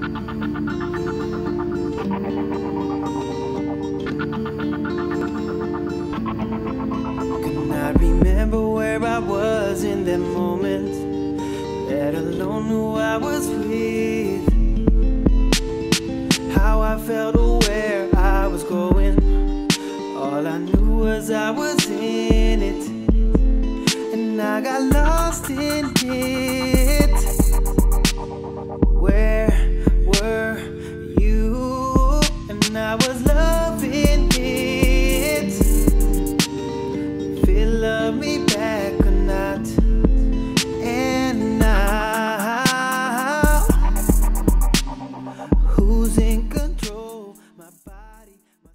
Not remember where I was in that moment, let alone who I was with. How I felt or where I was going. All I knew was I was in it, and I got lost in it. love me back or not. And now, who's in control? My body, my